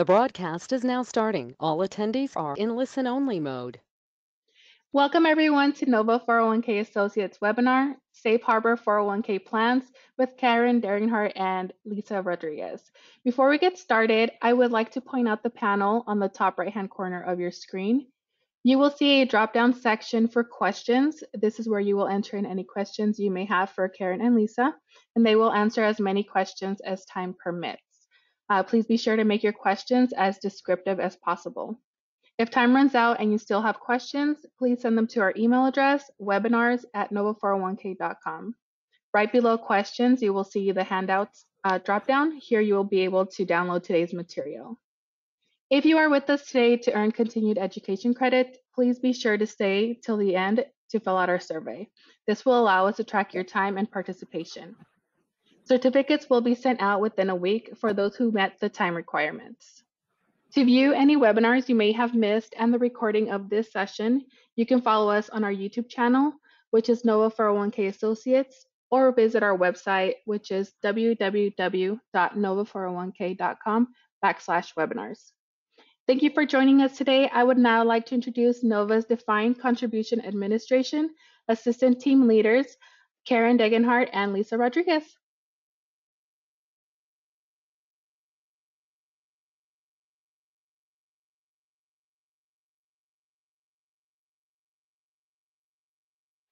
The broadcast is now starting. All attendees are in listen-only mode. Welcome everyone to Nova 401k Associates webinar, Safe Harbor 401k Plans with Karen Degenhart and Lisa Rodriguez. Before we get started, I would like to point out the panel on the top right-hand corner of your screen. You will see a drop-down section for questions. This is where you will enter in any questions you may have for Karen and Lisa, and they will answer as many questions as time permits. Uh, please be sure to make your questions as descriptive as possible. If time runs out and you still have questions, please send them to our email address, webinars at nova401k.com. Right below questions, you will see the handouts uh, drop down. Here you will be able to download today's material. If you are with us today to earn continued education credit, please be sure to stay till the end to fill out our survey. This will allow us to track your time and participation. Certificates will be sent out within a week for those who met the time requirements. To view any webinars you may have missed and the recording of this session, you can follow us on our YouTube channel, which is Nova 401k Associates, or visit our website, which is www.nova401k.com backslash webinars. Thank you for joining us today. I would now like to introduce Nova's Defined Contribution Administration Assistant Team Leaders, Karen Degenhart and Lisa Rodriguez.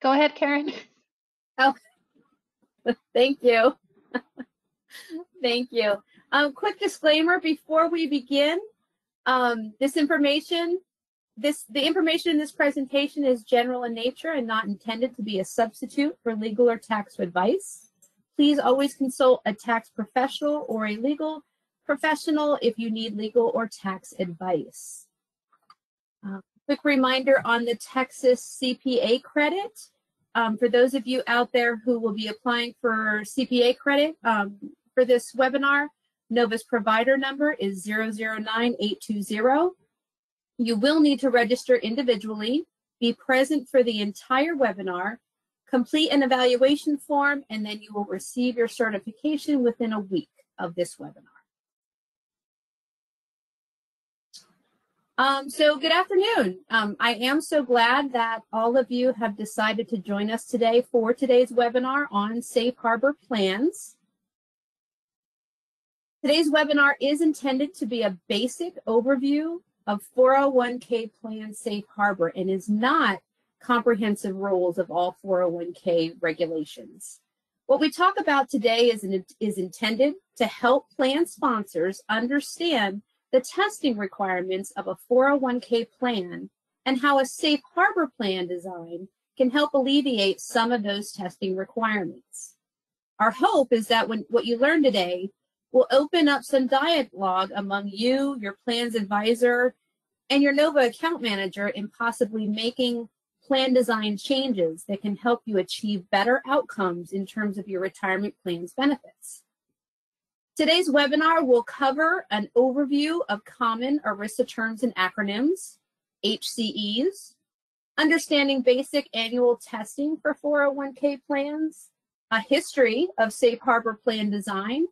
Go ahead, Karen. Oh, thank you. thank you. Um, quick disclaimer before we begin. Um, this information, this the information in this presentation is general in nature and not intended to be a substitute for legal or tax advice. Please always consult a tax professional or a legal professional if you need legal or tax advice. Uh, quick reminder on the Texas CPA credit. Um, for those of you out there who will be applying for CPA credit um, for this webinar, Nova's provider number is 009820. You will need to register individually, be present for the entire webinar, complete an evaluation form, and then you will receive your certification within a week of this webinar. Um, so good afternoon. Um, I am so glad that all of you have decided to join us today for today's webinar on Safe Harbor plans. Today's webinar is intended to be a basic overview of 401k plan Safe Harbor and is not comprehensive rules of all 401k regulations. What we talk about today is, is intended to help plan sponsors understand the testing requirements of a 401k plan and how a safe harbor plan design can help alleviate some of those testing requirements. Our hope is that when what you learn today will open up some dialogue among you, your plan's advisor, and your NOVA account manager in possibly making plan design changes that can help you achieve better outcomes in terms of your retirement plan's benefits. Today's webinar will cover an overview of common ERISA terms and acronyms, HCEs, understanding basic annual testing for 401k plans, a history of safe harbor plan design,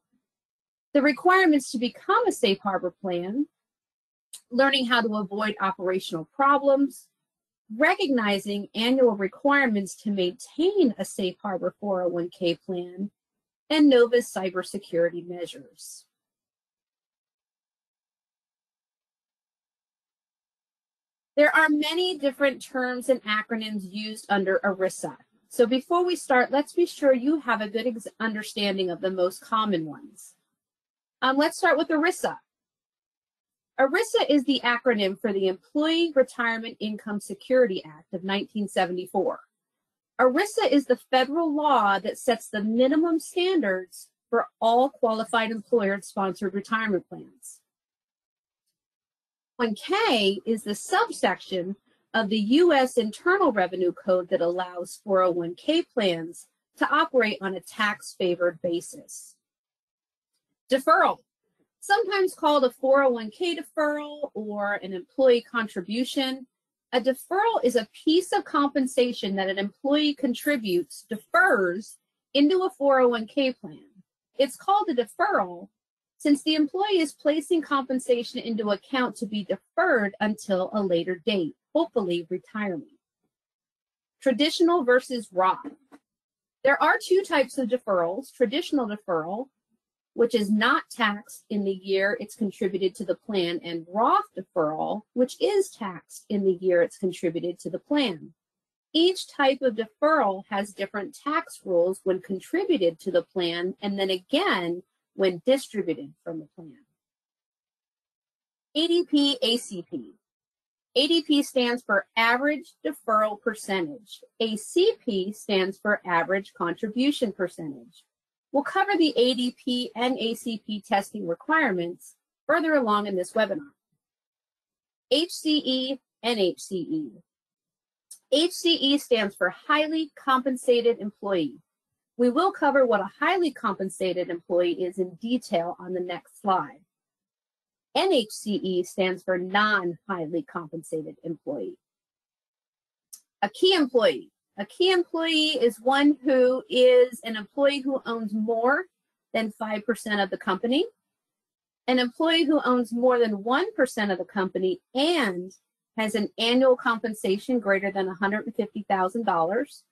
the requirements to become a safe harbor plan, learning how to avoid operational problems, recognizing annual requirements to maintain a safe harbor 401k plan, and NOVA's cybersecurity measures. There are many different terms and acronyms used under ERISA. So before we start, let's be sure you have a good understanding of the most common ones. Um, let's start with ERISA. ERISA is the acronym for the Employee Retirement Income Security Act of 1974. ERISA is the federal law that sets the minimum standards for all qualified employer-sponsored retirement plans. 1K is the subsection of the U.S. Internal Revenue Code that allows 401k plans to operate on a tax-favored basis. Deferral, sometimes called a 401k deferral or an employee contribution, a deferral is a piece of compensation that an employee contributes, defers into a 401k plan. It's called a deferral since the employee is placing compensation into account to be deferred until a later date, hopefully retirement. Traditional versus Roth. There are two types of deferrals, traditional deferral, which is not taxed in the year it's contributed to the plan, and Roth deferral, which is taxed in the year it's contributed to the plan. Each type of deferral has different tax rules when contributed to the plan and then again when distributed from the plan. ADP ACP. ADP stands for Average Deferral Percentage. ACP stands for Average Contribution Percentage. We'll cover the ADP and ACP testing requirements further along in this webinar. HCE and NHCE. HCE stands for Highly Compensated Employee. We will cover what a highly compensated employee is in detail on the next slide. NHCE stands for non-highly compensated employee. A key employee. A key employee is one who is an employee who owns more than 5% of the company, an employee who owns more than 1% of the company and has an annual compensation greater than $150,000,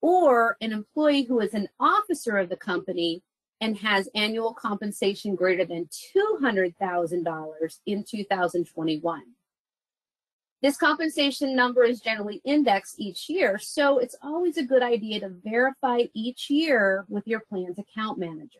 or an employee who is an officer of the company and has annual compensation greater than $200,000 in 2021. This compensation number is generally indexed each year, so it's always a good idea to verify each year with your plan's account manager.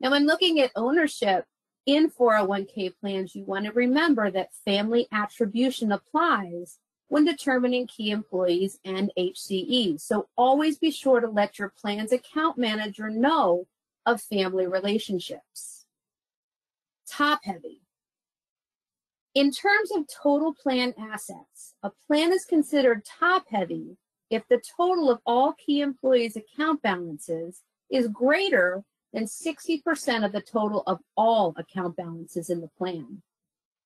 Now, when looking at ownership in 401k plans, you want to remember that family attribution applies when determining key employees and HCEs. So always be sure to let your plan's account manager know of family relationships. Top heavy. In terms of total plan assets, a plan is considered top heavy if the total of all key employees' account balances is greater than 60% of the total of all account balances in the plan.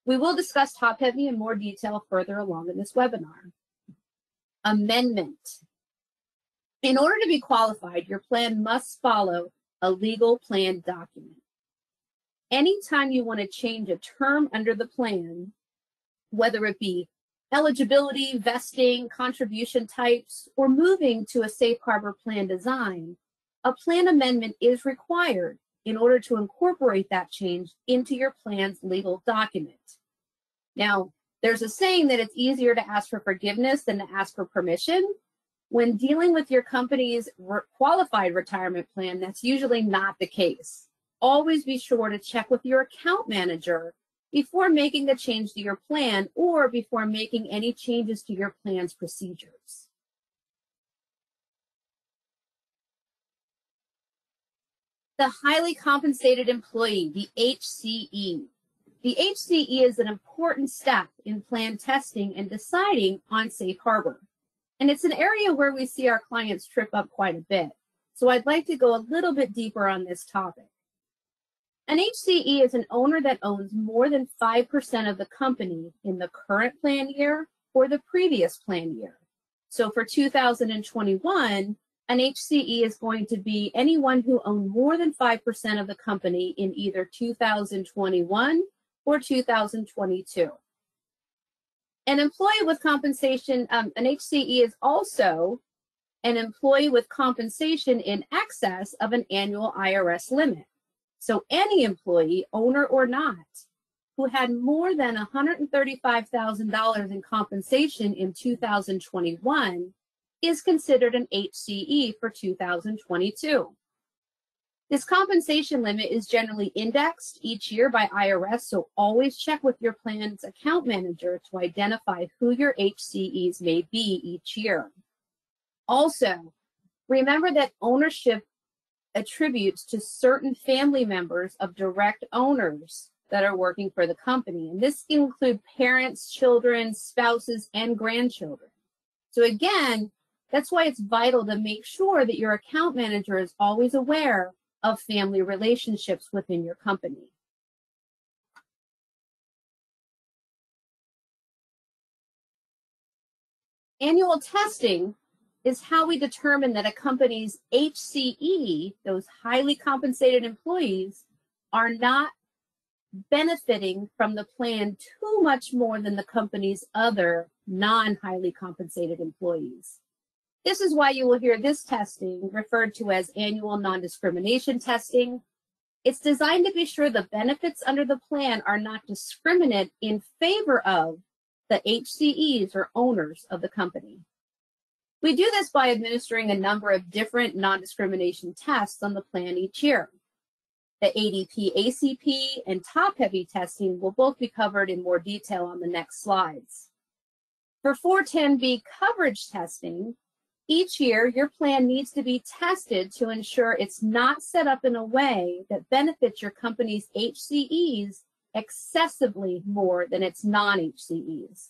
We will discuss top heavy in more detail further along in this webinar. Amendment. In order to be qualified, your plan must follow a legal plan document. Anytime you want to change a term under the plan, whether it be eligibility, vesting, contribution types, or moving to a safe harbor plan design, a plan amendment is required in order to incorporate that change into your plan's legal document. Now, there's a saying that it's easier to ask for forgiveness than to ask for permission. When dealing with your company's re qualified retirement plan, that's usually not the case. Always be sure to check with your account manager before making a change to your plan or before making any changes to your plan's procedures. The highly compensated employee, the HCE. The HCE is an important step in plan testing and deciding on safe harbor. And it's an area where we see our clients trip up quite a bit. So I'd like to go a little bit deeper on this topic. An HCE is an owner that owns more than 5% of the company in the current plan year or the previous plan year. So for 2021, an HCE is going to be anyone who owned more than 5% of the company in either 2021 or 2022. An employee with compensation, um, an HCE is also an employee with compensation in excess of an annual IRS limit. So any employee, owner or not, who had more than $135,000 in compensation in 2021 is considered an HCE for 2022. This compensation limit is generally indexed each year by IRS, so always check with your plan's account manager to identify who your HCEs may be each year. Also, remember that ownership attributes to certain family members of direct owners that are working for the company. And this include parents, children, spouses, and grandchildren. So again, that's why it's vital to make sure that your account manager is always aware of family relationships within your company. Annual testing is how we determine that a company's HCE, those highly compensated employees, are not benefiting from the plan too much more than the company's other non-highly compensated employees. This is why you will hear this testing referred to as annual non-discrimination testing. It's designed to be sure the benefits under the plan are not discriminate in favor of the HCEs or owners of the company. We do this by administering a number of different non-discrimination tests on the plan each year. The ADP ACP and top heavy testing will both be covered in more detail on the next slides. For 410B coverage testing, each year your plan needs to be tested to ensure it's not set up in a way that benefits your company's HCEs excessively more than its non-HCEs.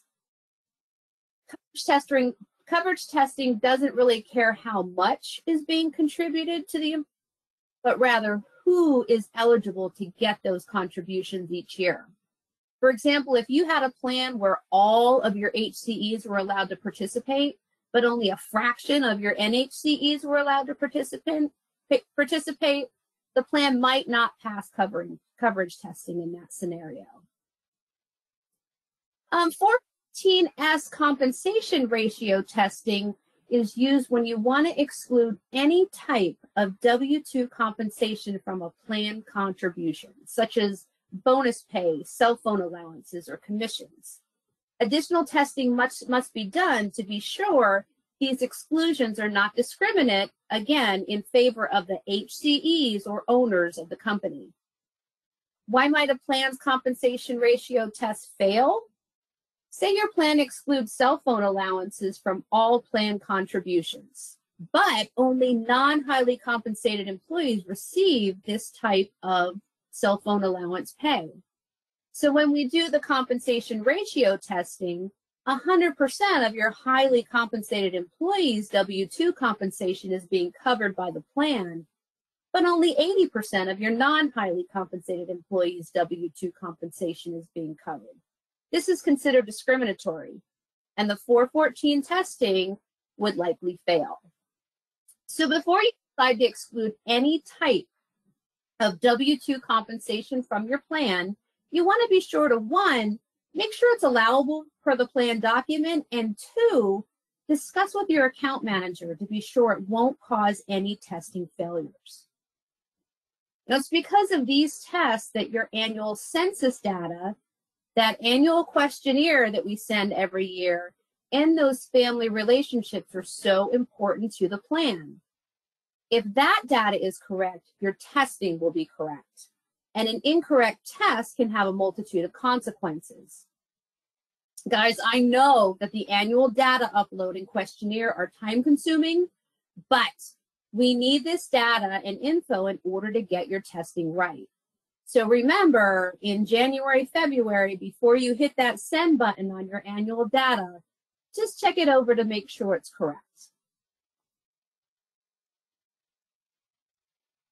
Coverage testing, coverage testing doesn't really care how much is being contributed to the, but rather who is eligible to get those contributions each year. For example, if you had a plan where all of your HCEs were allowed to participate, but only a fraction of your NHCEs were allowed to participate, the plan might not pass covering, coverage testing in that scenario. Um, 14S compensation ratio testing is used when you want to exclude any type of W-2 compensation from a plan contribution, such as bonus pay, cell phone allowances, or commissions. Additional testing must, must be done to be sure these exclusions are not discriminate, again, in favor of the HCEs or owners of the company. Why might a plan's compensation ratio test fail? Say your plan excludes cell phone allowances from all plan contributions, but only non-highly compensated employees receive this type of cell phone allowance pay. So when we do the compensation ratio testing, 100% of your highly compensated employees' W-2 compensation is being covered by the plan, but only 80% of your non-highly compensated employees' W-2 compensation is being covered. This is considered discriminatory, and the 414 testing would likely fail. So before you decide to exclude any type of W-2 compensation from your plan, you want to be sure to one, make sure it's allowable per the plan document, and two, discuss with your account manager to be sure it won't cause any testing failures. Now, it's because of these tests that your annual census data that annual questionnaire that we send every year and those family relationships are so important to the plan. If that data is correct, your testing will be correct. And an incorrect test can have a multitude of consequences. Guys, I know that the annual data upload and questionnaire are time consuming, but we need this data and info in order to get your testing right. So remember, in January, February, before you hit that send button on your annual data, just check it over to make sure it's correct.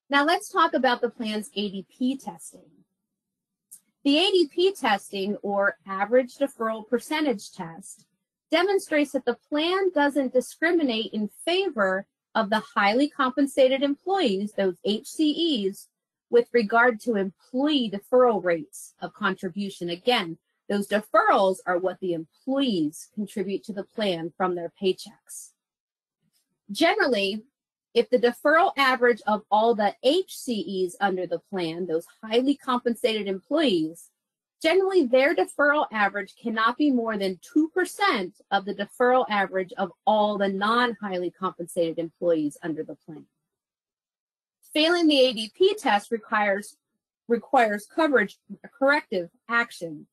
Now let's talk about the plan's ADP testing. The ADP testing, or average deferral percentage test, demonstrates that the plan doesn't discriminate in favor of the highly compensated employees, those HCEs, with regard to employee deferral rates of contribution. Again, those deferrals are what the employees contribute to the plan from their paychecks. Generally, if the deferral average of all the HCEs under the plan, those highly compensated employees, generally their deferral average cannot be more than 2% of the deferral average of all the non-highly compensated employees under the plan. Failing the ADP test requires requires coverage corrective action.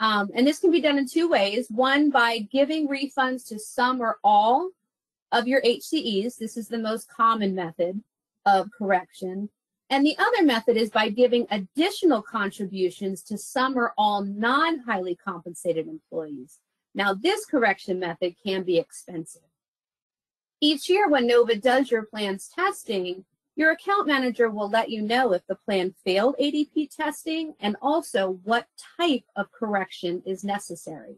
Um, and this can be done in two ways. One, by giving refunds to some or all of your HCEs. This is the most common method of correction. And the other method is by giving additional contributions to some or all non-highly compensated employees. Now, this correction method can be expensive. Each year when NOVA does your plan's testing, your account manager will let you know if the plan failed ADP testing and also what type of correction is necessary.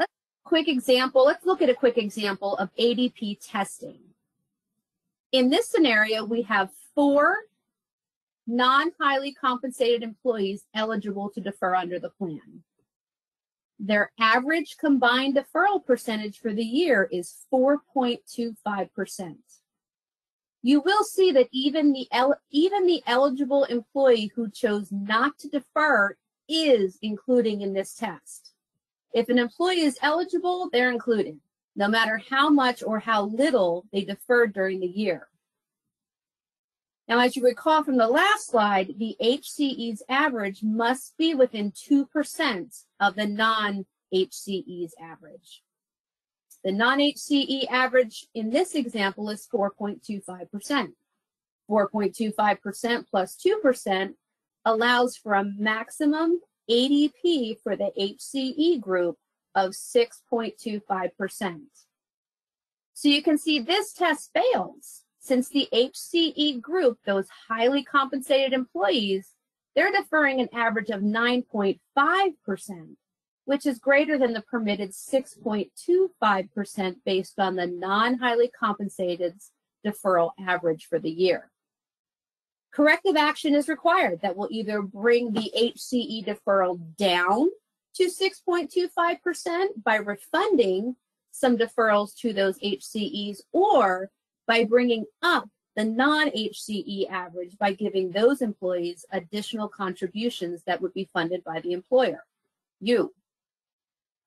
Let's quick example. Let's look at a quick example of ADP testing. In this scenario, we have four non-highly compensated employees eligible to defer under the plan. Their average combined deferral percentage for the year is 4.25%. You will see that even the even the eligible employee who chose not to defer is including in this test. If an employee is eligible, they're included, no matter how much or how little they deferred during the year. Now, as you recall from the last slide, the HCE's average must be within 2% of the non-HCE's average. The non-HCE average in this example is 4.25%. 4.25% plus 2% allows for a maximum ADP for the HCE group of 6.25%. So you can see this test fails since the HCE group, those highly compensated employees, they're deferring an average of 9.5%, which is greater than the permitted 6.25% based on the non-highly compensated deferral average for the year. Corrective action is required that will either bring the HCE deferral down to 6.25% by refunding some deferrals to those HCEs or by bringing up the non-HCE average by giving those employees additional contributions that would be funded by the employer, you.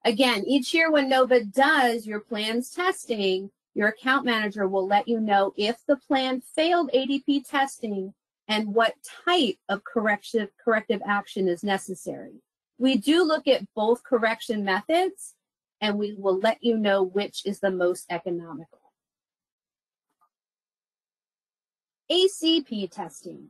Again, each year when NOVA does your plan's testing, your account manager will let you know if the plan failed ADP testing and what type of corrective, corrective action is necessary. We do look at both correction methods and we will let you know which is the most economical. ACP testing,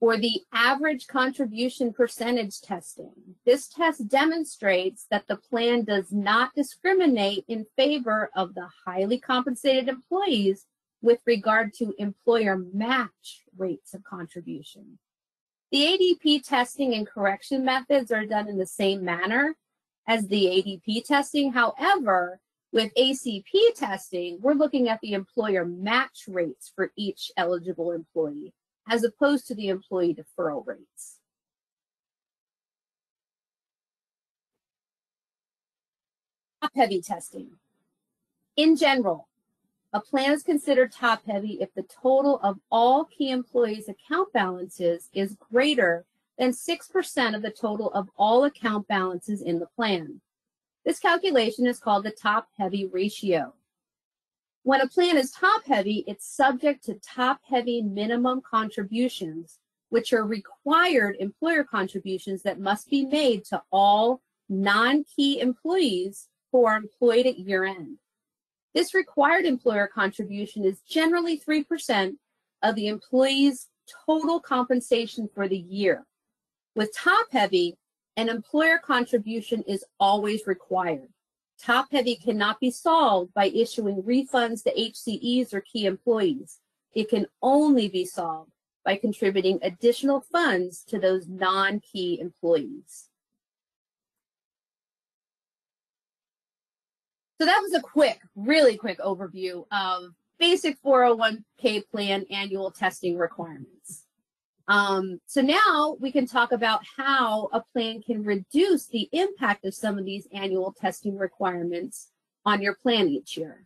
or the average contribution percentage testing. This test demonstrates that the plan does not discriminate in favor of the highly compensated employees with regard to employer match rates of contribution. The ACP testing and correction methods are done in the same manner as the ADP testing. However, with ACP testing, we're looking at the employer match rates for each eligible employee as opposed to the employee deferral rates. Top-heavy testing. In general, a plan is considered top-heavy if the total of all key employees' account balances is greater than 6% of the total of all account balances in the plan. This calculation is called the top-heavy ratio. When a plan is top-heavy, it's subject to top-heavy minimum contributions, which are required employer contributions that must be made to all non-key employees who are employed at year-end. This required employer contribution is generally 3% of the employee's total compensation for the year. With top-heavy, an employer contribution is always required. Top heavy cannot be solved by issuing refunds to HCEs or key employees. It can only be solved by contributing additional funds to those non-key employees. So that was a quick, really quick overview of basic 401k plan annual testing requirements. Um, so now we can talk about how a plan can reduce the impact of some of these annual testing requirements on your plan each year.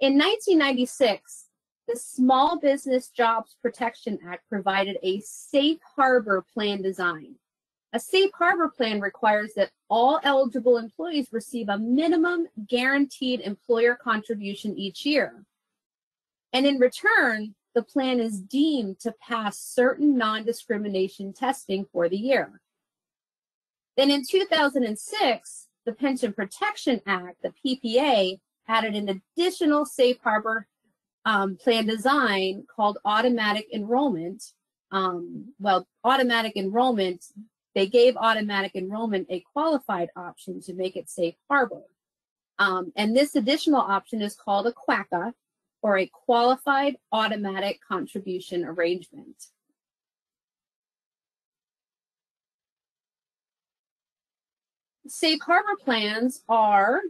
In 1996, the Small Business Jobs Protection Act provided a safe harbor plan design. A safe harbor plan requires that all eligible employees receive a minimum guaranteed employer contribution each year. And in return, the plan is deemed to pass certain non-discrimination testing for the year. Then in 2006, the Pension Protection Act, the PPA, added an additional safe harbor um, plan design called automatic enrollment. Um, well, automatic enrollment, they gave automatic enrollment a qualified option to make it safe harbor. Um, and this additional option is called a QACA, or a qualified automatic contribution arrangement. Safe harbor plans are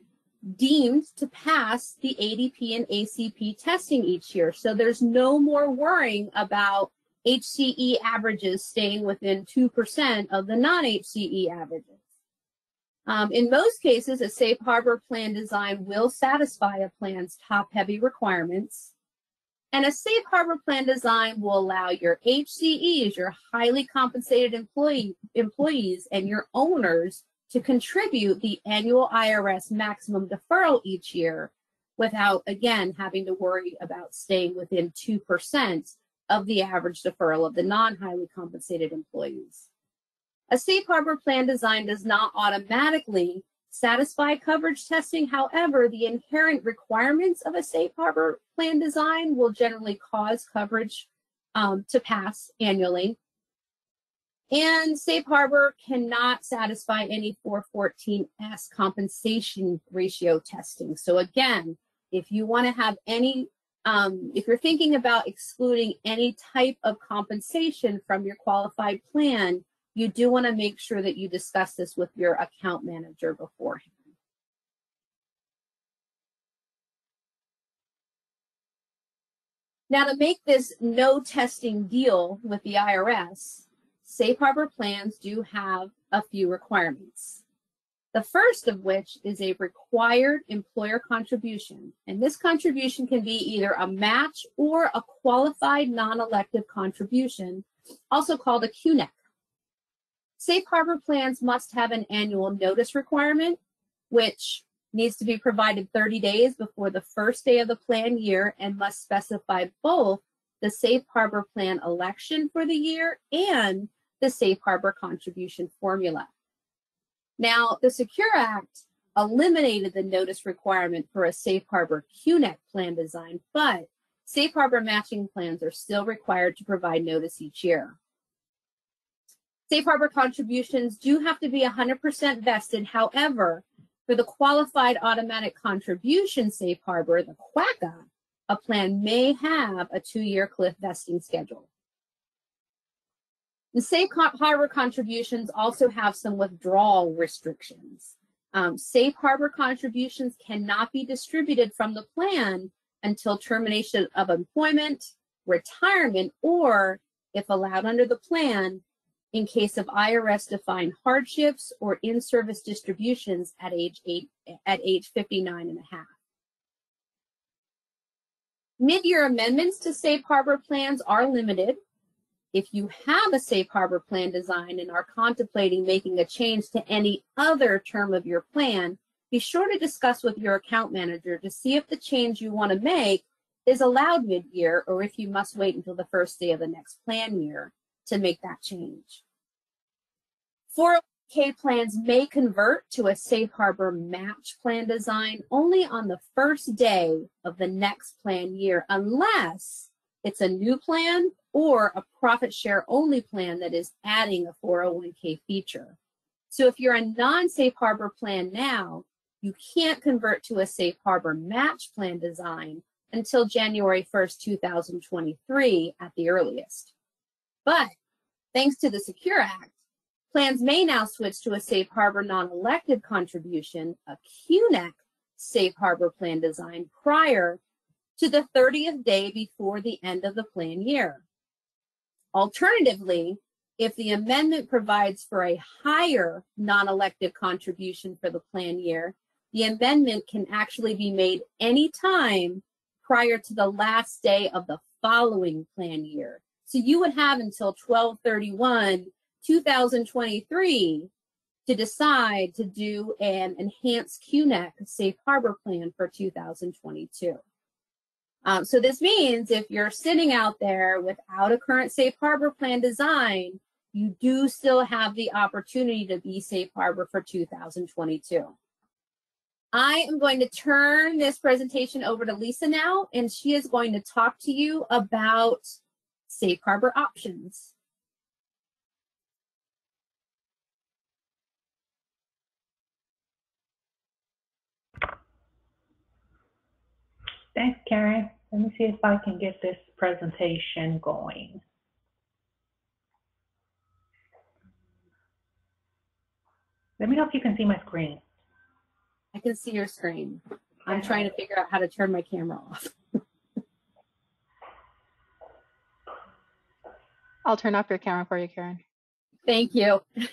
deemed to pass the ADP and ACP testing each year. So there's no more worrying about HCE averages staying within 2% of the non-HCE averages. Um, in most cases, a safe harbor plan design will satisfy a plan's top-heavy requirements. And a safe harbor plan design will allow your HCEs, your highly compensated employee, employees, and your owners to contribute the annual IRS maximum deferral each year without, again, having to worry about staying within 2% of the average deferral of the non-highly compensated employees. A safe harbor plan design does not automatically satisfy coverage testing. However, the inherent requirements of a safe harbor plan design will generally cause coverage um, to pass annually. And safe harbor cannot satisfy any 414S compensation ratio testing. So again, if you want to have any, um, if you're thinking about excluding any type of compensation from your qualified plan, you do want to make sure that you discuss this with your account manager beforehand. Now to make this no testing deal with the IRS, safe harbor plans do have a few requirements. The first of which is a required employer contribution. And this contribution can be either a match or a qualified non-elective contribution, also called a QNEC. Safe harbor plans must have an annual notice requirement, which needs to be provided 30 days before the first day of the plan year and must specify both the safe harbor plan election for the year and the safe harbor contribution formula. Now, the Secure Act eliminated the notice requirement for a safe harbor QNEC plan design, but safe harbor matching plans are still required to provide notice each year. Safe harbor contributions do have to be 100% vested. However, for the qualified automatic contribution safe harbor, the QACA, a plan may have a two-year cliff vesting schedule. The safe harbor contributions also have some withdrawal restrictions. Um, safe harbor contributions cannot be distributed from the plan until termination of employment, retirement, or if allowed under the plan, in case of IRS defined hardships or in-service distributions at age eight, at age 59 and a half. Mid-year amendments to safe harbor plans are limited. If you have a safe harbor plan design and are contemplating making a change to any other term of your plan, be sure to discuss with your account manager to see if the change you want to make is allowed mid-year or if you must wait until the first day of the next plan year to make that change. 401k plans may convert to a safe harbor match plan design only on the first day of the next plan year, unless it's a new plan or a profit share only plan that is adding a 401k feature. So if you're a non-safe harbor plan now, you can't convert to a safe harbor match plan design until January 1st, 2023 at the earliest. But thanks to the Secure Act, plans may now switch to a safe harbor non-elective contribution, a QNEC safe harbor plan design prior to the 30th day before the end of the plan year. Alternatively, if the amendment provides for a higher non-elective contribution for the plan year, the amendment can actually be made anytime prior to the last day of the following plan year. So you would have until 1231 2023 to decide to do an enhanced QNEC safe harbor plan for 2022. Um, so this means if you're sitting out there without a current safe harbor plan design, you do still have the opportunity to be safe harbor for 2022. I am going to turn this presentation over to Lisa now, and she is going to talk to you about safe harbor options. Thanks, Karen. Let me see if I can get this presentation going. Let me know if you can see my screen. I I can see your screen. I'm trying to figure out how to turn my camera off. I'll turn off your camera for you, Karen. Thank you.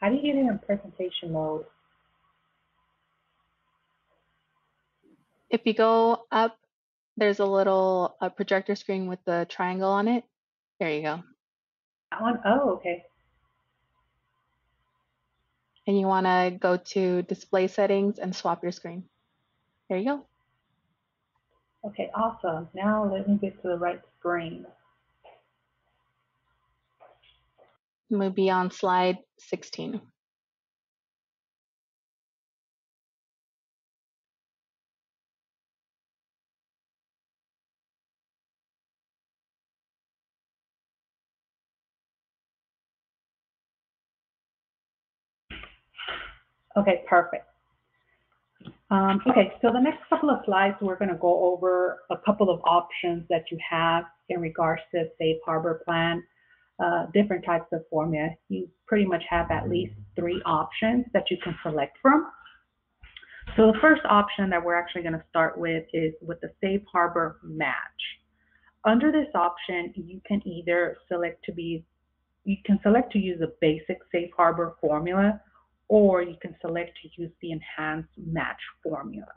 How do you get in presentation mode? If you go up, there's a little uh, projector screen with the triangle on it. There you go. That one? Oh, okay. And you want to go to display settings and swap your screen. There you go. Okay, awesome. Now let me get to the right screen. We'll be on slide 16. Okay, perfect. Um, okay, so the next couple of slides, we're going to go over a couple of options that you have in regards to Safe Harbor Plan, uh, different types of formula. You pretty much have at least three options that you can select from. So the first option that we're actually going to start with is with the Safe Harbor Match. Under this option, you can either select to be, you can select to use a basic Safe Harbor formula or you can select to use the enhanced match formula.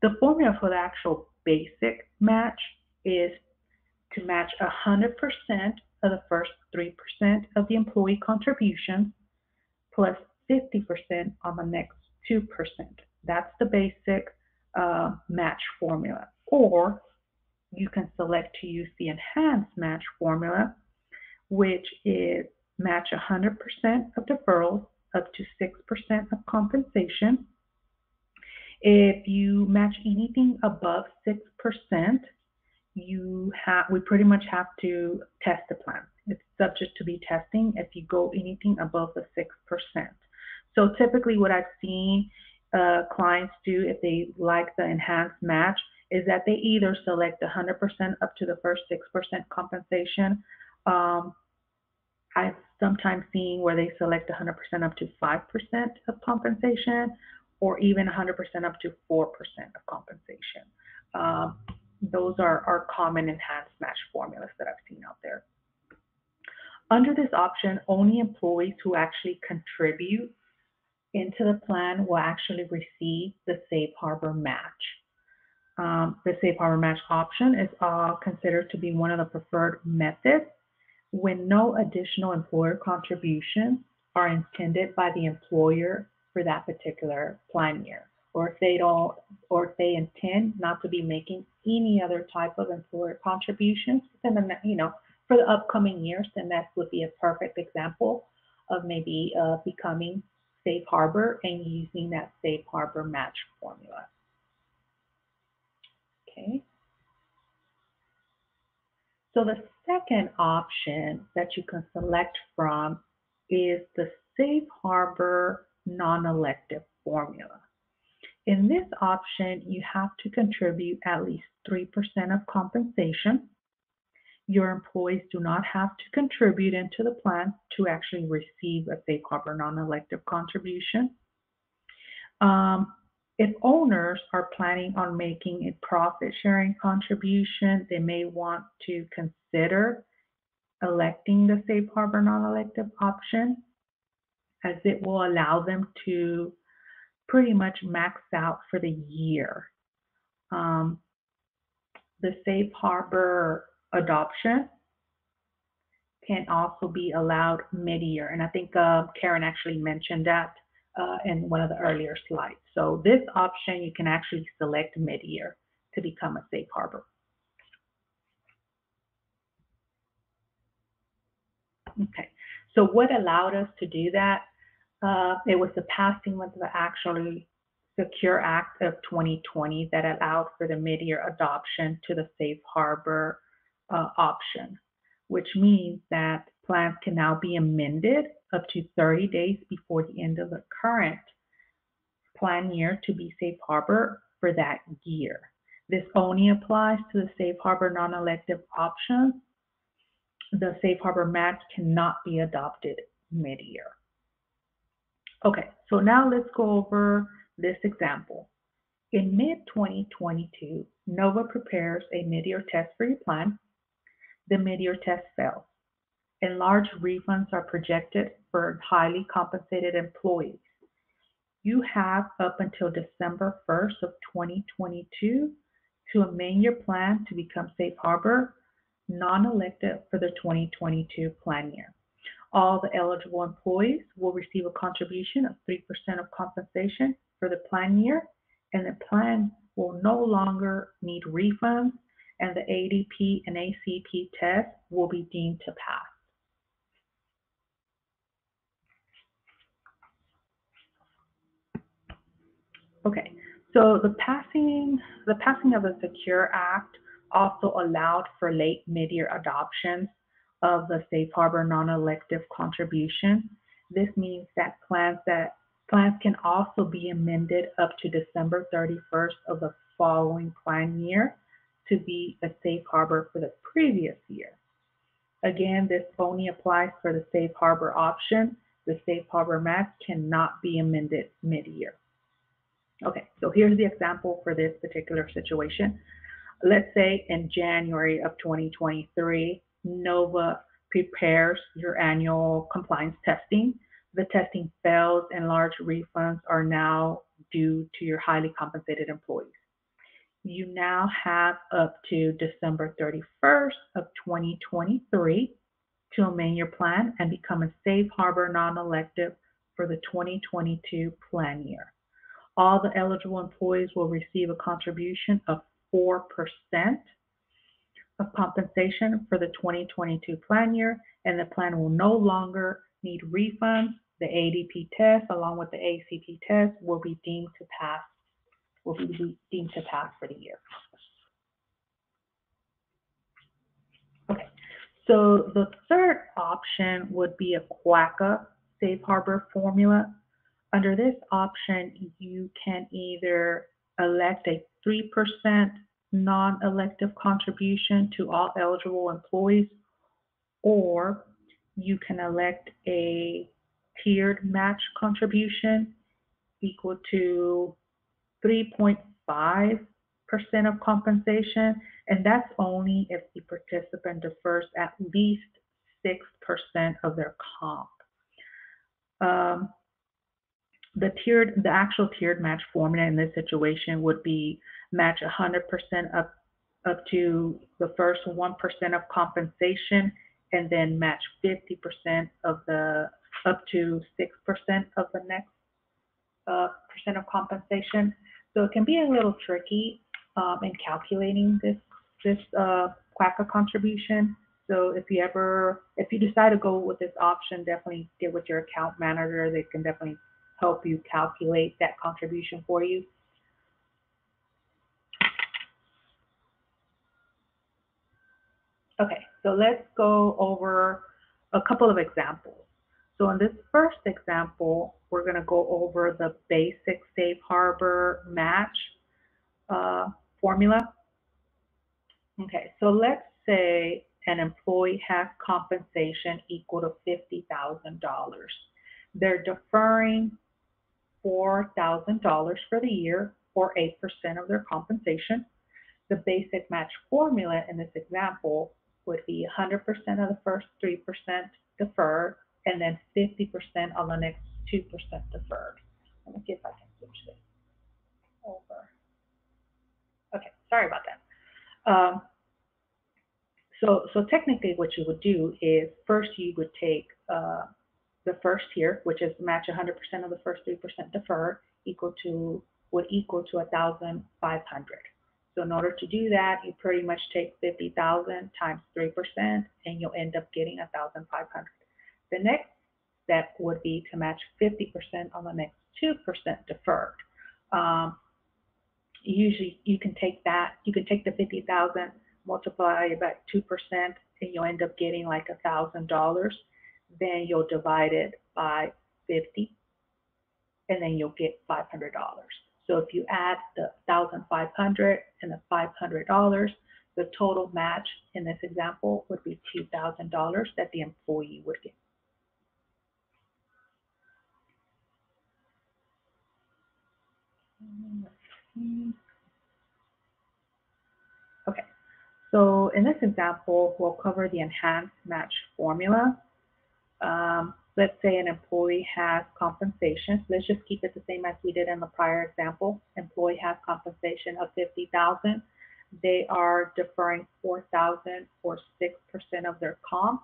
The formula for the actual basic match is to match 100% of the first 3% of the employee contributions plus 50% on the next 2%. That's the basic uh, match formula. Or you can select to use the enhanced match formula, which is match 100% of deferrals up to 6% of compensation. If you match anything above 6%, you have we pretty much have to test the plan. It's subject to be testing if you go anything above the 6%. So typically what I've seen uh, clients do if they like the enhanced match is that they either select 100% up to the first 6% compensation. Um, I've sometimes seen where they select 100% up to 5% of compensation or even 100% up to 4% of compensation. Um, those are, are common enhanced match formulas that I've seen out there. Under this option, only employees who actually contribute into the plan will actually receive the safe harbor match. Um, the safe harbor match option is uh, considered to be one of the preferred methods when no additional employer contributions are intended by the employer for that particular plan year, or if they don't, or if they intend not to be making any other type of employer contributions, then you know for the upcoming years, then that would be a perfect example of maybe uh, becoming safe harbor and using that safe harbor match formula. Okay. So the second option that you can select from is the Safe Harbor non-elective formula. In this option, you have to contribute at least 3% of compensation. Your employees do not have to contribute into the plan to actually receive a Safe Harbor non-elective contribution. Um, if owners are planning on making a profit sharing contribution, they may want to consider electing the safe harbor non-elective option as it will allow them to pretty much max out for the year. Um, the safe harbor adoption can also be allowed mid-year. And I think uh, Karen actually mentioned that uh, in one of the earlier slides. So this option, you can actually select mid-year to become a safe harbor. Okay, so what allowed us to do that? Uh, it was the passing of the actually Secure Act of 2020 that allowed for the mid-year adoption to the safe harbor uh, option, which means that plans can now be amended up to 30 days before the end of the current plan year to be safe harbor for that year. This only applies to the safe harbor non-elective option. the safe harbor match cannot be adopted mid-year. Okay, so now let's go over this example. In mid-2022, NOVA prepares a mid-year test for your plan. The mid-year test fails, large refunds are projected for highly compensated employees. You have up until December 1st of 2022 to amend your plan to become safe harbor non-elective for the 2022 plan year. All the eligible employees will receive a contribution of 3% of compensation for the plan year, and the plan will no longer need refunds, and the ADP and ACP test will be deemed to pass. Okay, so the passing the passing of the Secure Act also allowed for late mid-year adoptions of the safe harbor non-elective contribution. This means that plans that plans can also be amended up to December 31st of the following plan year to be a safe harbor for the previous year. Again, this only applies for the safe harbor option. The safe harbor match cannot be amended mid-year. Okay, so here's the example for this particular situation. Let's say in January of 2023, NOVA prepares your annual compliance testing. The testing fails and large refunds are now due to your highly compensated employees. You now have up to December 31st of 2023 to amend your plan and become a safe harbor non-elective for the 2022 plan year. All the eligible employees will receive a contribution of 4% of compensation for the 2022 plan year, and the plan will no longer need refunds. The ADP test, along with the ACP test, will be deemed to pass. Will be deemed to pass for the year. Okay, so the third option would be a QACA safe harbor formula. Under this option, you can either elect a 3% non-elective contribution to all eligible employees, or you can elect a tiered match contribution equal to 3.5% of compensation, and that's only if the participant defers at least 6% of their comp. Um, the tiered, the actual tiered match formula in this situation would be match 100% up up to the first 1% of compensation and then match 50% of the up to 6% of the next uh, percent of compensation. So it can be a little tricky um, in calculating this this uh, QACA contribution. So if you ever if you decide to go with this option, definitely get with your account manager. They can definitely help you calculate that contribution for you. Okay, so let's go over a couple of examples. So in this first example, we're going to go over the basic safe harbor match uh, formula. Okay, so let's say an employee has compensation equal to $50,000. They're deferring $4,000 for the year or 8% of their compensation. The basic match formula in this example would be 100% of the first 3% deferred and then 50% on the next 2% deferred. Let me see if I can switch this over. Okay, sorry about that. Um, so, so technically what you would do is first you would take uh, the first tier, which is match 100% of the first 3% deferred, equal to would equal to 1,500. So in order to do that, you pretty much take 50,000 times 3%, and you'll end up getting 1,500. The next step would be to match 50% on the next 2% deferred. Um, usually you can take that, you can take the 50,000, multiply by 2%, and you'll end up getting like $1,000 then you'll divide it by 50 and then you'll get $500. So if you add the 1,500 and the $500, The total match in this example would be $2,000 that the employee would get. Okay, so in this example, we'll cover the enhanced match formula. Um, let's say an employee has compensation. Let's just keep it the same as we did in the prior example. Employee has compensation of 50000 They are deferring 4000 or 6% of their comp.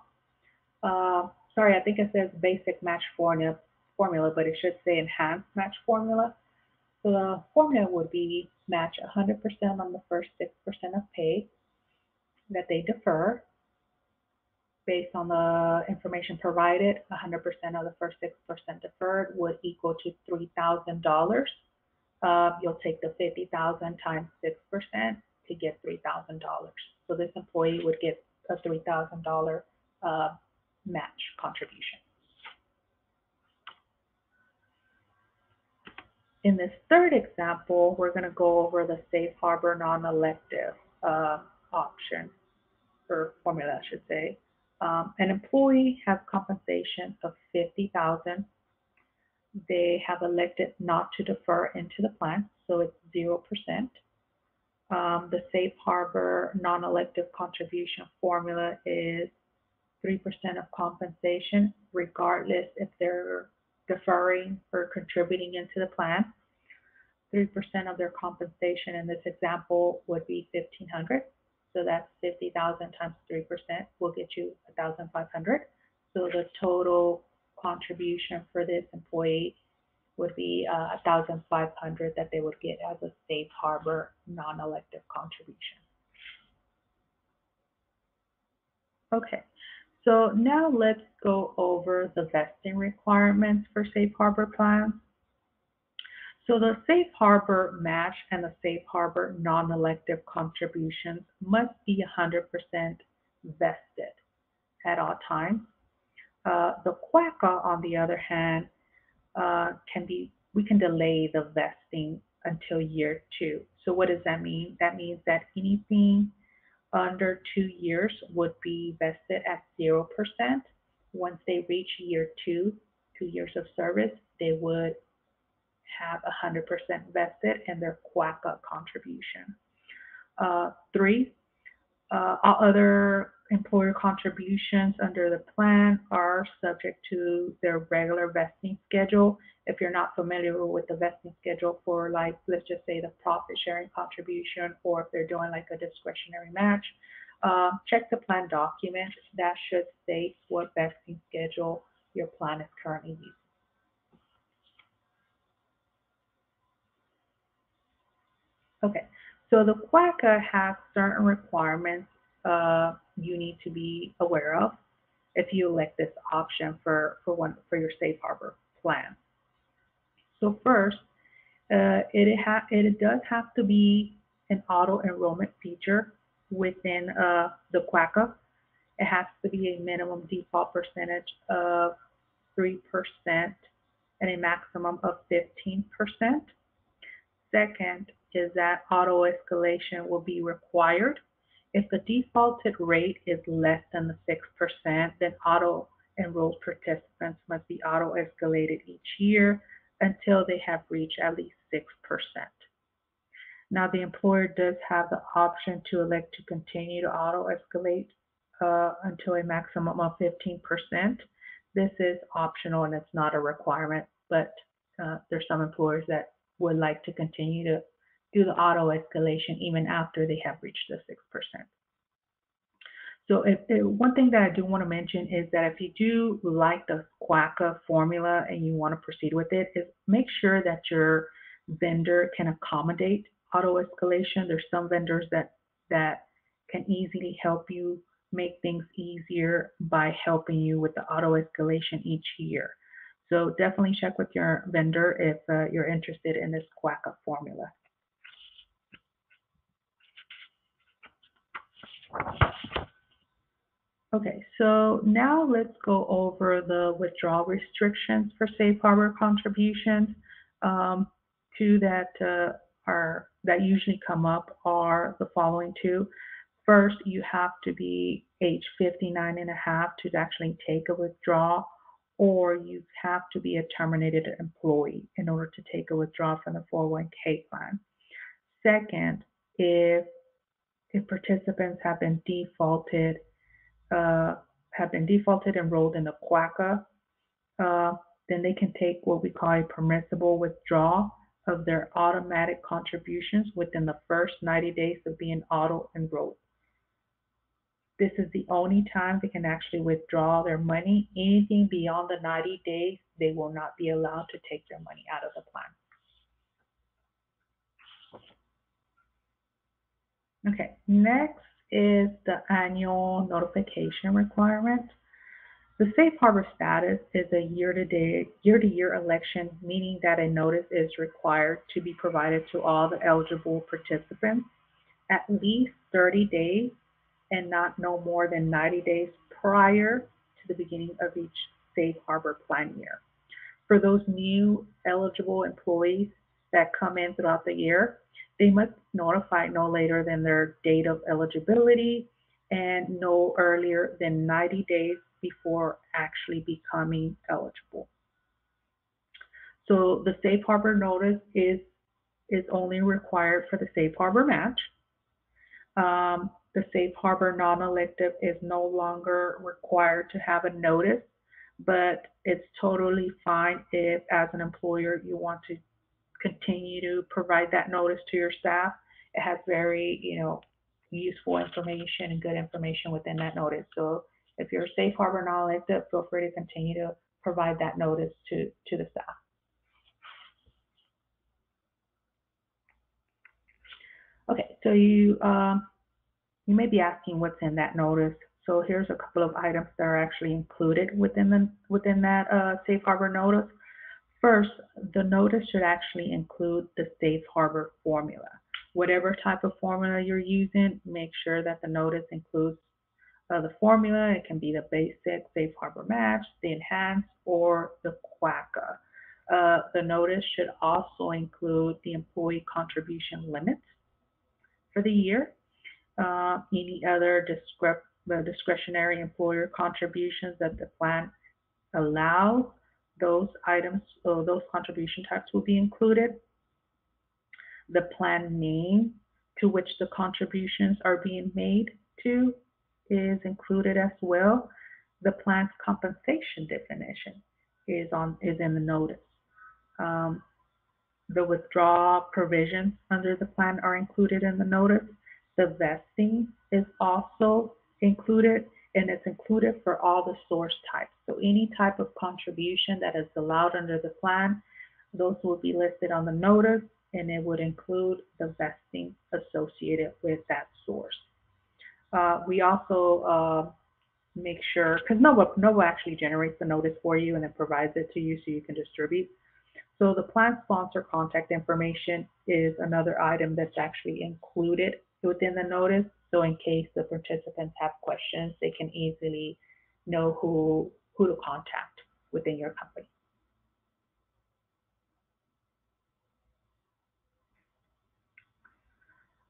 Uh, sorry, I think it says basic match formula, formula, but it should say enhanced match formula. So the formula would be match 100% on the first 6% of pay that they defer based on the information provided, 100% of the first 6% deferred would equal to $3,000. Uh, you'll take the 50,000 times 6% to get $3,000. So this employee would get a $3,000 uh, match contribution. In this third example, we're going to go over the safe harbor non-elective uh, option or formula, I should say. Um, an employee has compensation of 50000 They have elected not to defer into the plan, so it's 0%. Um, the safe harbor non-elective contribution formula is 3% of compensation, regardless if they're deferring or contributing into the plan. 3% of their compensation in this example would be 1500 so that's 50,000 times 3% will get you 1,500. So the total contribution for this employee would be uh, 1,500 that they would get as a safe harbor non-elective contribution. Okay, so now let's go over the vesting requirements for safe harbor plans. So the safe harbor match and the safe harbor non-elective contributions must be 100% vested at all times. Uh, the QACA, on the other hand, uh, can be we can delay the vesting until year two. So what does that mean? That means that anything under two years would be vested at zero percent. Once they reach year two, two years of service, they would have 100% vested in their QACA contribution. Uh, three, uh, all other employer contributions under the plan are subject to their regular vesting schedule. If you're not familiar with the vesting schedule for like, let's just say the profit sharing contribution, or if they're doing like a discretionary match, um, check the plan document. That should state what vesting schedule your plan is currently using. Okay, so the QACA has certain requirements uh, you need to be aware of if you elect this option for, for, one, for your safe harbor plan. So first, uh, it, ha it does have to be an auto enrollment feature within uh, the QACA. It has to be a minimum default percentage of 3% and a maximum of 15%. Second, is that auto escalation will be required. If the defaulted rate is less than the 6%, then auto enrolled participants must be auto escalated each year until they have reached at least 6%. Now, the employer does have the option to elect to continue to auto escalate uh, until a maximum of 15%. This is optional and it's not a requirement, but uh, there's some employers that would like to continue to do the auto escalation even after they have reached the 6%. So if, if, one thing that I do want to mention is that if you do like the QACA formula and you want to proceed with it, is make sure that your vendor can accommodate auto escalation. There's some vendors that that can easily help you make things easier by helping you with the auto escalation each year. So definitely check with your vendor if uh, you're interested in this QACA formula. Okay, so now let's go over the withdrawal restrictions for safe harbor contributions. Um, two that uh, are that usually come up are the following two. first, you have to be age 59 and a half to actually take a withdrawal, or you have to be a terminated employee in order to take a withdrawal from the 401k plan. Second, if if participants have been defaulted, uh, have been defaulted enrolled in the QACA, uh, then they can take what we call a permissible withdrawal of their automatic contributions within the first 90 days of being auto enrolled. This is the only time they can actually withdraw their money. Anything beyond the 90 days, they will not be allowed to take their money out of the plan. Okay, next is the annual notification requirement. The safe harbor status is a year-to-day, year-to-year election, meaning that a notice is required to be provided to all the eligible participants at least 30 days and not no more than 90 days prior to the beginning of each safe harbor plan year. For those new eligible employees that come in throughout the year, they must notify no later than their date of eligibility and no earlier than 90 days before actually becoming eligible. So the safe harbor notice is is only required for the safe harbor match. Um, the safe harbor non-elective is no longer required to have a notice, but it's totally fine if as an employer you want to continue to provide that notice to your staff. It has very, you know, useful information and good information within that notice. So if you're a safe harbor non-elective, feel free to continue to provide that notice to, to the staff. Okay, so you um, you may be asking what's in that notice. So here's a couple of items that are actually included within the within that uh, safe harbor notice. First, the notice should actually include the safe harbor formula. Whatever type of formula you're using, make sure that the notice includes uh, the formula. It can be the basic safe harbor match, the enhanced, or the QACA. Uh, the notice should also include the employee contribution limits for the year, uh, any other uh, discretionary employer contributions that the plan allows, those items, or those contribution types will be included. The plan name to which the contributions are being made to is included as well. The plan's compensation definition is on is in the notice. Um, the withdrawal provisions under the plan are included in the notice. The vesting is also included and it's included for all the source types. So any type of contribution that is allowed under the plan, those will be listed on the notice and it would include the vesting associated with that source. Uh, we also uh, make sure, because Nova, Nova actually generates the notice for you and then provides it to you so you can distribute. So the plan sponsor contact information is another item that's actually included within the notice. So in case the participants have questions, they can easily know who, who to contact within your company.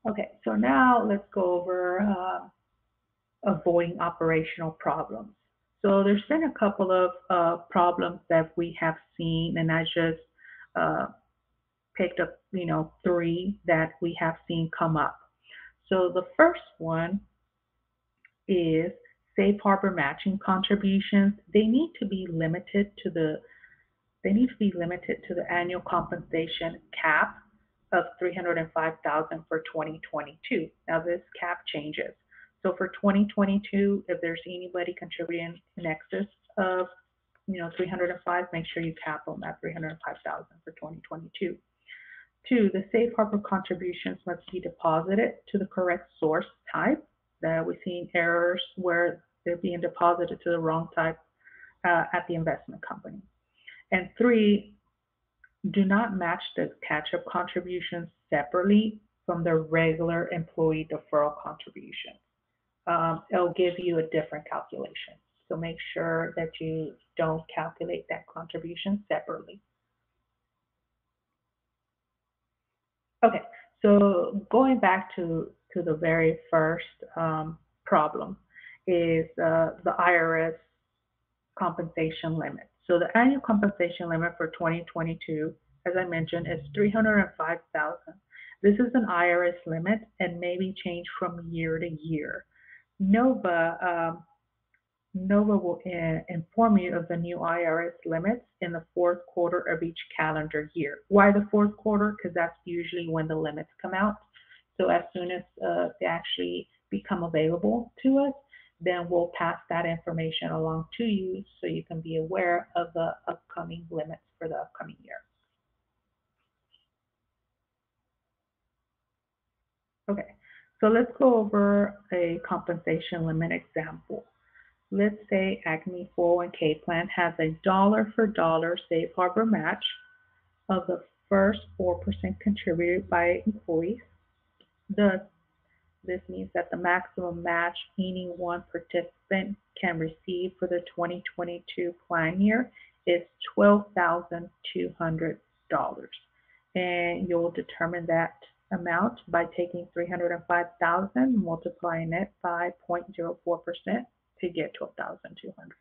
Okay, so now let's go over uh, avoiding operational problems. So there's been a couple of uh, problems that we have seen, and I just uh, picked up, you know, three that we have seen come up. So the first one is safe harbor matching contributions. They need to be limited to the they need to be limited to the annual compensation cap of 305,000 for 2022. Now this cap changes. So for 2022, if there's anybody contributing in excess of you know 305, make sure you cap them at 305,000 for 2022. Two, the safe harbor contributions must be deposited to the correct source type. That we've seen errors where they're being deposited to the wrong type uh, at the investment company. And three, do not match the catch-up contributions separately from the regular employee deferral contribution. Um, it'll give you a different calculation. So make sure that you don't calculate that contribution separately. Okay, so going back to to the very first um, problem is uh, the IRS compensation limit. So the annual compensation limit for 2022, as I mentioned, is 305,000. This is an IRS limit and may be changed from year to year. NOVA um, NOVA will uh, inform you of the new IRS limits in the fourth quarter of each calendar year. Why the fourth quarter? Because that's usually when the limits come out. So as soon as uh, they actually become available to us, then we'll pass that information along to you so you can be aware of the upcoming limits for the upcoming year. Okay, so let's go over a compensation limit example. Let's say Acme 401k plan has a dollar for dollar safe harbor match of the first 4% contributed by employees. This means that the maximum match any one participant can receive for the 2022 plan year is $12,200. And you'll determine that amount by taking 305,000, multiplying it by 0.04% to get 12,200.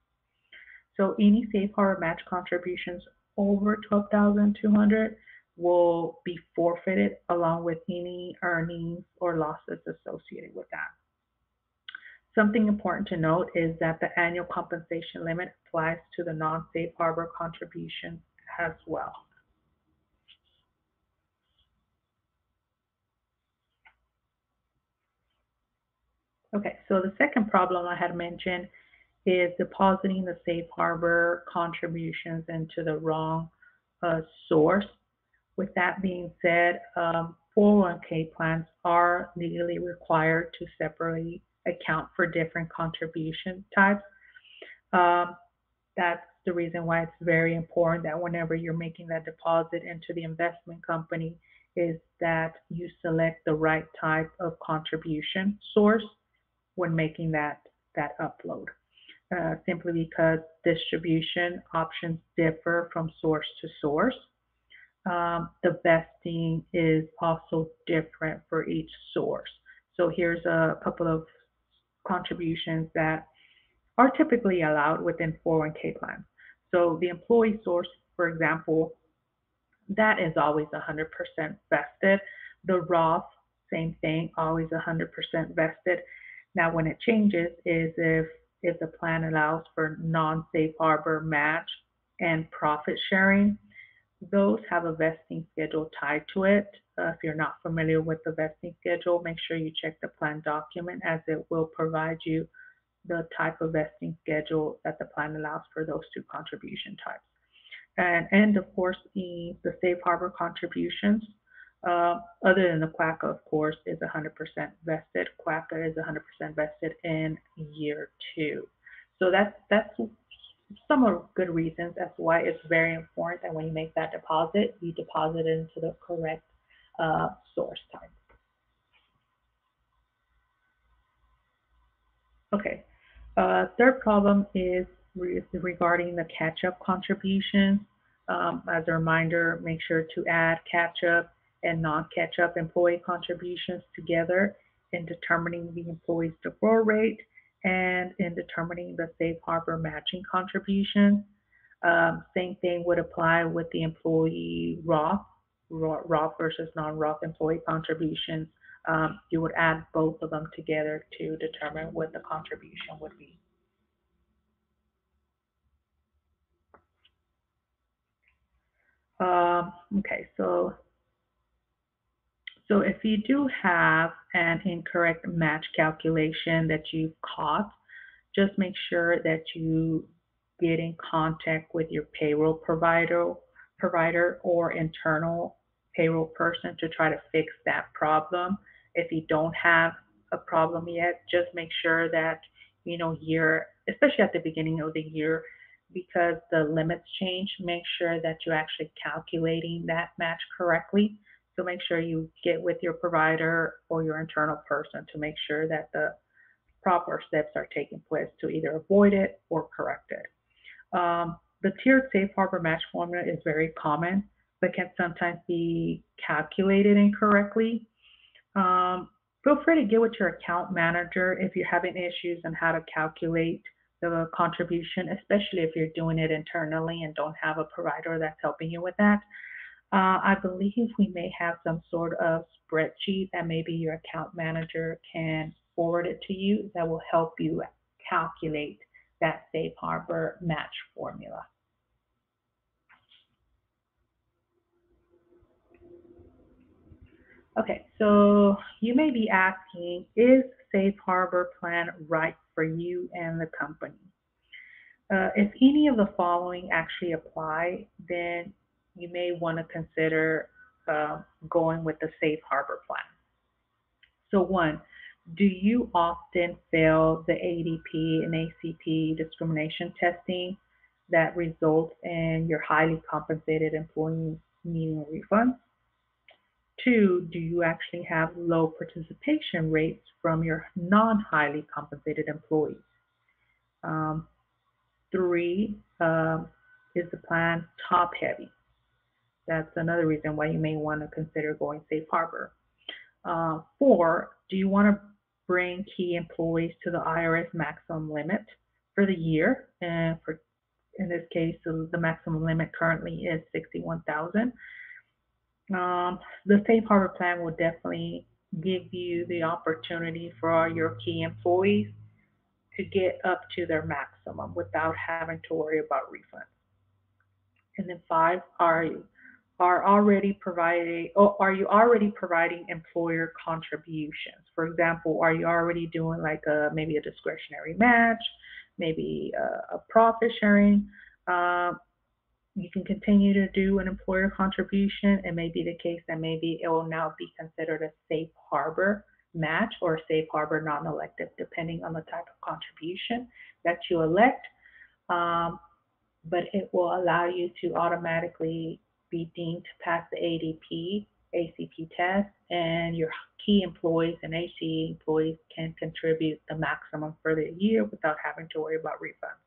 So any safe harbor match contributions over 12,200 will be forfeited along with any earnings or losses associated with that. Something important to note is that the annual compensation limit applies to the non-safe harbor contributions as well. Okay, so the second problem I had mentioned is depositing the safe harbor contributions into the wrong uh, source. With that being said, um, 401k plans are legally required to separately account for different contribution types. Um, that's the reason why it's very important that whenever you're making that deposit into the investment company is that you select the right type of contribution source when making that, that upload. Uh, simply because distribution options differ from source to source um, the vesting is also different for each source. So here's a couple of contributions that are typically allowed within 401k plans. So the employee source, for example, that is always 100% vested. The Roth, same thing, always 100% vested. Now, when it changes is if if the plan allows for non-safe harbor match and profit sharing, those have a vesting schedule tied to it. Uh, if you're not familiar with the vesting schedule, make sure you check the plan document as it will provide you the type of vesting schedule that the plan allows for those two contribution types. And, and of course, the, the safe harbor contributions, uh, other than the QACA, of course, is 100% vested. QACA is 100% vested in year two. So that's, that's some are good reasons as to why it's very important that when you make that deposit, you deposit it into the correct uh, source type. Okay, uh, third problem is re regarding the catch-up contributions. Um, as a reminder, make sure to add catch-up and non-catch-up employee contributions together in determining the employee's deferral rate and in determining the safe harbor matching contribution. Um, same thing would apply with the employee Roth, Roth versus non-Roth employee contributions. Um, you would add both of them together to determine what the contribution would be. Um, okay, so so if you do have an incorrect match calculation that you've caught, just make sure that you get in contact with your payroll provider, provider or internal payroll person to try to fix that problem. If you don't have a problem yet, just make sure that, you know, year, especially at the beginning of the year, because the limits change, make sure that you're actually calculating that match correctly so make sure you get with your provider or your internal person to make sure that the proper steps are taking place to either avoid it or correct it. Um, the tiered safe harbor match formula is very common, but can sometimes be calculated incorrectly. Um, feel free to get with your account manager if you're having issues on how to calculate the contribution, especially if you're doing it internally and don't have a provider that's helping you with that. Uh, I believe we may have some sort of spreadsheet that maybe your account manager can forward it to you that will help you calculate that safe harbor match formula. Okay, so you may be asking, is safe harbor plan right for you and the company? Uh, if any of the following actually apply, then you may want to consider uh, going with the safe harbor plan. So one, do you often fail the ADP and ACP discrimination testing that results in your highly compensated employees needing refunds? Two, do you actually have low participation rates from your non-highly compensated employees? Um, three, um, is the plan top heavy? That's another reason why you may want to consider going safe harbor. Uh, four, do you want to bring key employees to the IRS maximum limit for the year? And for in this case, the maximum limit currently is 61,000. Um, the safe harbor plan will definitely give you the opportunity for your key employees to get up to their maximum without having to worry about refunds. And then five, are you are already providing or are you already providing employer contributions? For example, are you already doing like a maybe a discretionary match, maybe a, a profit sharing? Uh, you can continue to do an employer contribution. It may be the case that maybe it will now be considered a safe harbor match or safe harbor non-elective, depending on the type of contribution that you elect. Um, but it will allow you to automatically be deemed to pass the ADP, ACP test, and your key employees and ACE employees can contribute the maximum for the year without having to worry about refunds.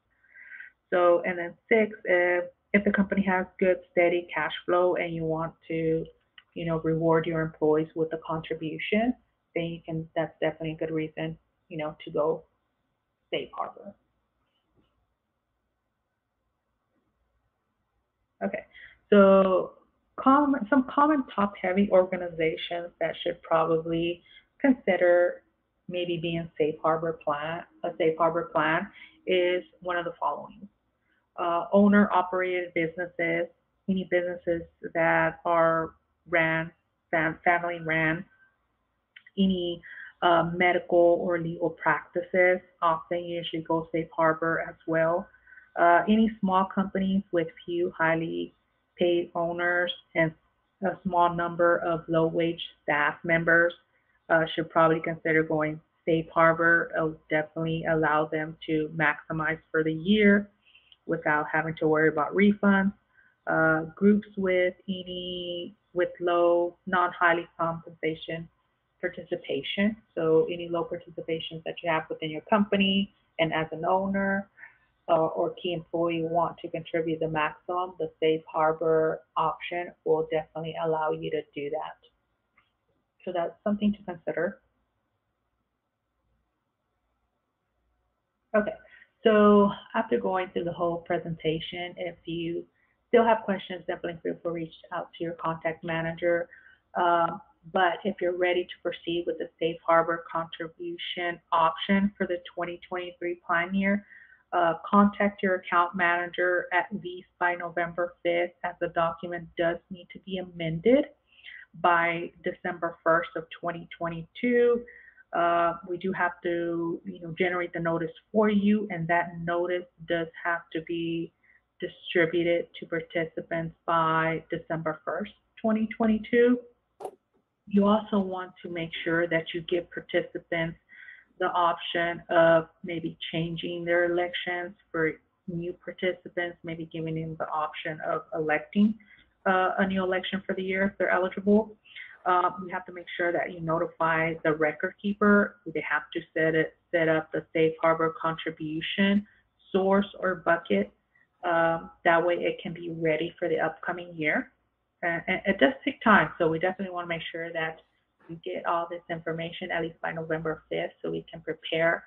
So, and then six, if if the company has good steady cash flow and you want to you know reward your employees with a contribution then you can that's definitely a good reason you know to go safe harbor okay so common, some common top heavy organizations that should probably consider maybe being safe harbor plan a safe harbor plan is one of the following uh, owner operated businesses, any businesses that are ran, fam- family ran, any uh, medical or legal practices often usually go safe harbor as well. Uh, any small companies with few highly paid owners and a small number of low wage staff members uh, should probably consider going safe harbor. It'll definitely allow them to maximize for the year without having to worry about refunds. Uh, groups with any with low non-highly compensation participation. So any low participations that you have within your company and as an owner uh, or key employee want to contribute the maximum, the safe harbor option will definitely allow you to do that. So that's something to consider. Okay, so after going through the whole presentation, if you still have questions, definitely feel free to reach out to your contact manager. Uh, but if you're ready to proceed with the safe harbor contribution option for the 2023 plan year, uh, contact your account manager at least by November 5th as the document does need to be amended by December 1st of 2022 uh, we do have to, you know, generate the notice for you, and that notice does have to be distributed to participants by December 1st, 2022. You also want to make sure that you give participants the option of maybe changing their elections for new participants, maybe giving them the option of electing uh, a new election for the year if they're eligible. Um, you have to make sure that you notify the record keeper. They have to set it, set up the safe harbor contribution source or bucket. Um, that way it can be ready for the upcoming year. And, it does take time, so we definitely want to make sure that get all this information at least by November 5th so we can prepare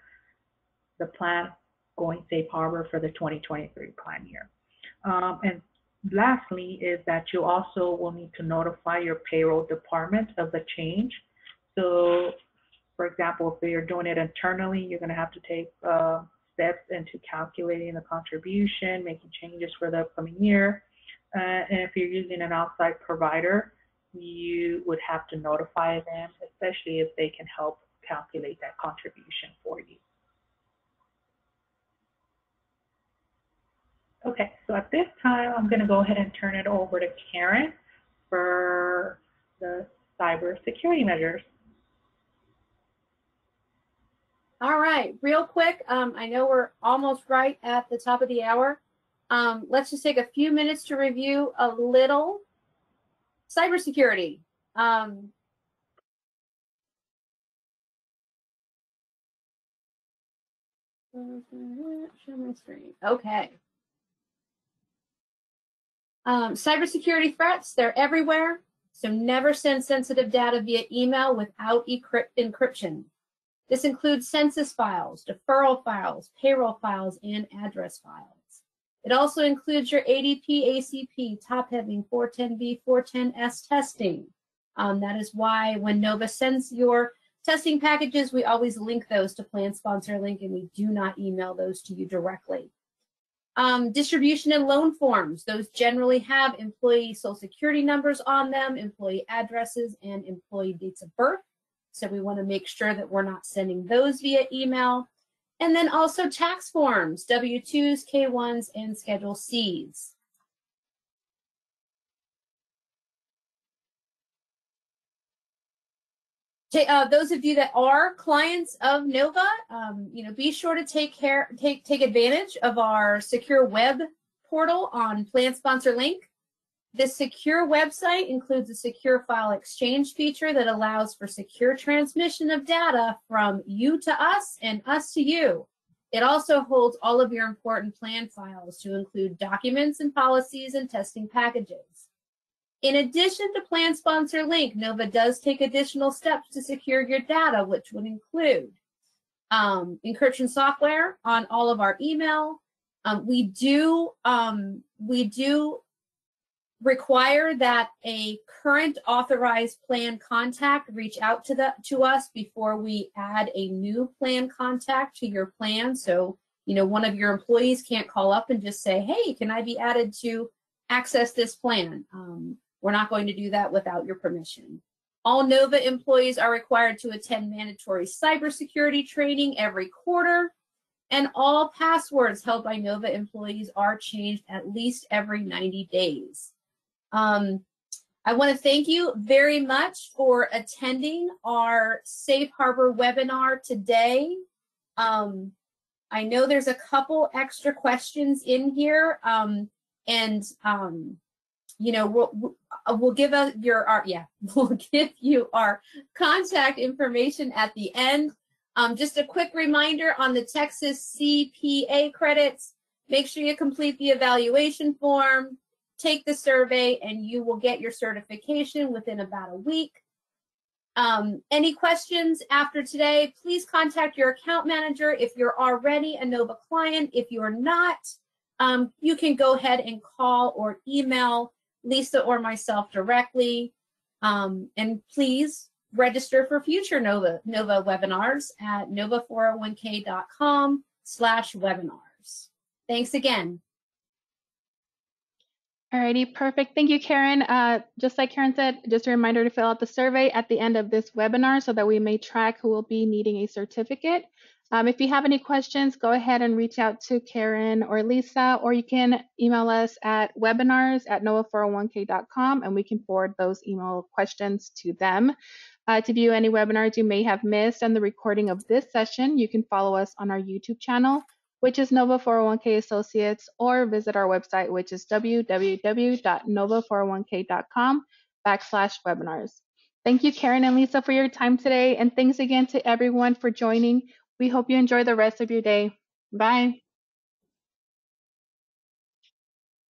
the plan going safe harbor for the 2023 plan year. Um, and lastly is that you also will need to notify your payroll department of the change. So for example, if you're doing it internally, you're going to have to take uh, steps into calculating the contribution, making changes for the upcoming year. Uh, and if you're using an outside provider, you would have to notify them, especially if they can help calculate that contribution for you. Okay, so at this time, I'm going to go ahead and turn it over to Karen for the cybersecurity measures. All right, real quick, um, I know we're almost right at the top of the hour. Um, let's just take a few minutes to review a little cybersecurity. Um. Okay. Um, cybersecurity threats, they're everywhere. So never send sensitive data via email without encryption. This includes census files, deferral files, payroll files, and address files. It also includes your ADP, ACP, top heavy 410B, 410S testing. Um, that is why when NOVA sends your testing packages, we always link those to Plan Sponsor Link and we do not email those to you directly. Um, distribution and loan forms, those generally have employee social security numbers on them, employee addresses, and employee dates of birth. So we want to make sure that we're not sending those via email. And then also tax forms, W-2s, K-1s, and Schedule Cs. Uh, those of you that are clients of Nova, um, you know, be sure to take care, take take advantage of our secure web portal on Plan Sponsor Link. This secure website includes a secure file exchange feature that allows for secure transmission of data from you to us and us to you. It also holds all of your important plan files to include documents and policies and testing packages. In addition to Plan Sponsor Link, NOVA does take additional steps to secure your data, which would include um, encryption software on all of our email. Um, we do um, we do require that a current authorized plan contact reach out to the to us before we add a new plan contact to your plan. So, you know, one of your employees can't call up and just say, hey, can I be added to access this plan? Um, we're not going to do that without your permission. All NOVA employees are required to attend mandatory cybersecurity training every quarter, and all passwords held by NOVA employees are changed at least every 90 days. Um, I want to thank you very much for attending our Safe Harbor webinar today. Um, I know there's a couple extra questions in here, um, and um, you know we'll we'll give a, your our yeah we'll give you our contact information at the end. Um, just a quick reminder on the Texas CPA credits. Make sure you complete the evaluation form take the survey and you will get your certification within about a week. Um, any questions after today, please contact your account manager if you're already a NOVA client. If you're not, um, you can go ahead and call or email Lisa or myself directly. Um, and please register for future NOVA, NOVA webinars at nova401k.com slash webinars. Thanks again. Alrighty, perfect. Thank you, Karen. Uh, just like Karen said, just a reminder to fill out the survey at the end of this webinar so that we may track who will be needing a certificate. Um, if you have any questions, go ahead and reach out to Karen or Lisa, or you can email us at webinars at nova401k.com and we can forward those email questions to them. Uh, to view any webinars you may have missed and the recording of this session, you can follow us on our YouTube channel which is Nova 401k Associates, or visit our website, which is www.nova401k.com backslash webinars. Thank you, Karen and Lisa, for your time today. And thanks again to everyone for joining. We hope you enjoy the rest of your day. Bye.